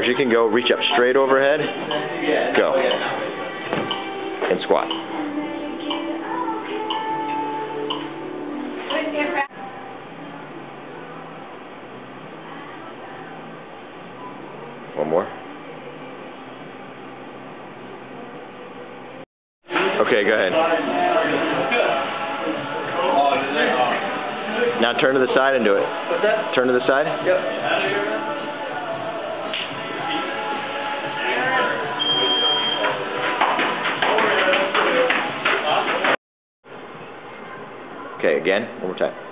as you can go. Reach up straight overhead. Go. And squat. One more. Okay, go ahead. Now turn to the side and do it. Turn to the side. Yep. Okay, again, one more time.